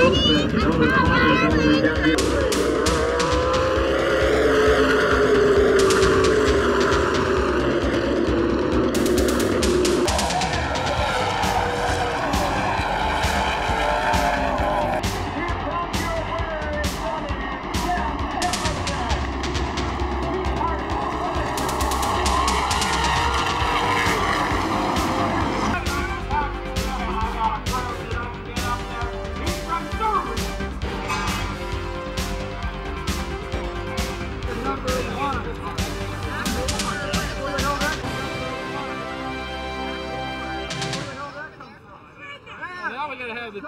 我们一起出发吧我 Now we gotta have the